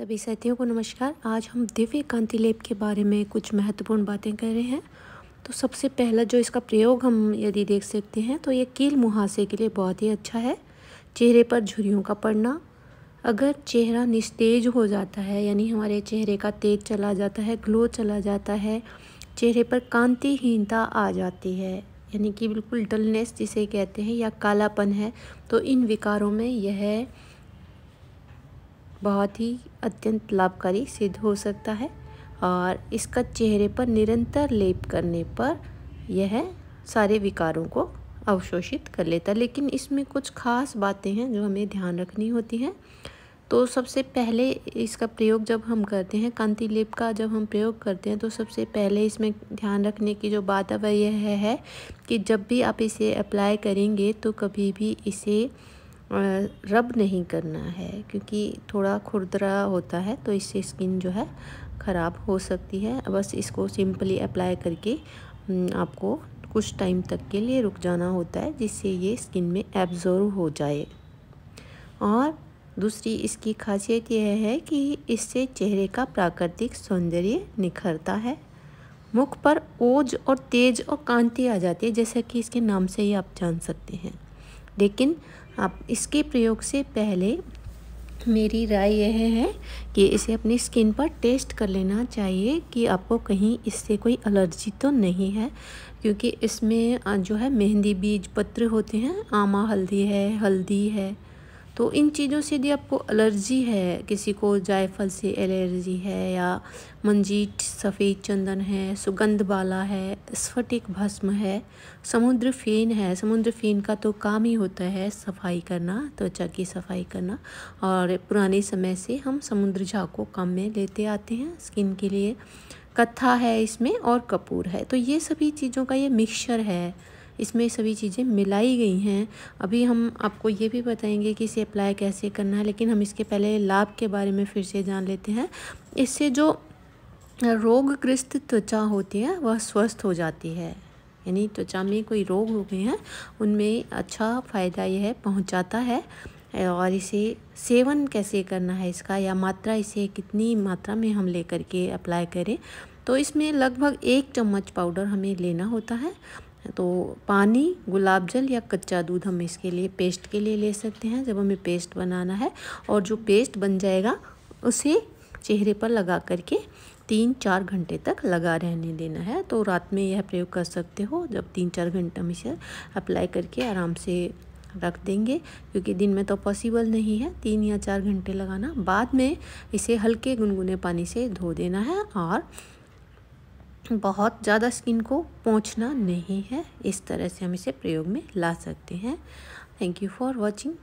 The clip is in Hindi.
सभी साथियों को नमस्कार। आज हम दिव्य कांति लेप के बारे में कुछ महत्वपूर्ण बातें कर रहे हैं। तो सबसे पहला जो इसका प्रयोग हम यदि देख सकते हैं तो ये कील मुहासे के लिए बहुत ही अच्छा है। चेहरे पर झुरियों का पड़ना। अगर चेहरा निस्तेज हो जाता है, यानी हमारे चेहरे का तेज चला जाता है, ग्लो चला जाता है, चेहरे पर कांतिहीनता आ जाती है, यानी कि बिल्कुल डलनेस जिसे कहते हैं, या कालापन है तो इन विकारों में यह बहुत ही अत्यंत लाभकारी सिद्ध हो सकता है और इसका चेहरे पर निरंतर लेप करने पर यह सारे विकारों को अवशोषित कर लेता है। लेकिन इसमें कुछ खास बातें हैं जो हमें ध्यान रखनी होती हैं। तो सबसे पहले इसका प्रयोग जब हम करते हैं, कांति लेप का जब हम प्रयोग करते हैं तो सबसे पहले इसमें ध्यान रखने की जो बात है, वह यह है कि जब भी आप इसे अप्लाई करेंगे तो कभी भी इसे रब नहीं करना है, क्योंकि थोड़ा खुरदरा होता है तो इससे स्किन जो है ख़राब हो सकती है। बस इसको सिंपली अप्लाई करके आपको कुछ टाइम तक के लिए रुक जाना होता है, जिससे ये स्किन में एब्जॉर्व हो जाए। और दूसरी इसकी खासियत यह है कि इससे चेहरे का प्राकृतिक सौंदर्य निखरता है। मुख पर ओज और तेज और कांति आ जाती है, जैसा कि इसके नाम से ही आप जान सकते हैं। लेकिन आप इसके प्रयोग से पहले मेरी राय यह है कि इसे अपनी स्किन पर टेस्ट कर लेना चाहिए कि आपको कहीं इससे कोई एलर्जी तो नहीं है, क्योंकि इसमें जो है मेहंदी बीज पत्र होते हैं, आमा हल्दी है हल्दी है तो इन चीज़ों से यदि आपको एलर्जी है, किसी को जायफल से एलर्जी है या मंजीठ सफ़ेद चंदन है, सुगंध बाला है, स्फटिक भस्म है, समुद्र फेन है, समुद्र फेन का तो काम ही होता है सफ़ाई करना, त्वचा की सफ़ाई करना। और पुराने समय से हम समुद्र झा को काम में लेते आते हैं स्किन के लिए। कत्था है इसमें और कपूर है। तो ये सभी चीज़ों का ये मिक्सचर है। इसमें सभी चीज़ें मिलाई गई हैं। अभी हम आपको ये भी बताएँगे कि इसे अप्लाई कैसे करना है, लेकिन हम इसके पहले लाभ के बारे में फिर से जान लेते हैं। इससे जो रोगग्रस्त त्वचा होती है, वह स्वस्थ हो जाती है। यानी त्वचा में कोई रोग हो गए हैं, उनमें अच्छा फ़ायदा यह पहुंचाता है। और इसे सेवन कैसे करना है इसका, या मात्रा इसे कितनी मात्रा में हम लेकर के अप्लाई करें तो इसमें लगभग एक चम्मच पाउडर हमें लेना होता है। तो पानी, गुलाब जल या कच्चा दूध हम इसके लिए, पेस्ट के लिए ले सकते हैं जब हमें पेस्ट बनाना है। और जो पेस्ट बन जाएगा, उसे चेहरे पर लगा करके तीन चार घंटे तक लगा रहने देना है। तो रात में यह प्रयोग कर सकते हो, जब तीन चार घंटे हम इसे अप्लाई करके आराम से रख देंगे, क्योंकि दिन में तो पॉसिबल नहीं है तीन या चार घंटे लगाना। बाद में इसे हल्के गुनगुने पानी से धो देना है और बहुत ज़्यादा स्किन को पहुँचना नहीं है। इस तरह से हम इसे प्रयोग में ला सकते हैं। Thank you for watching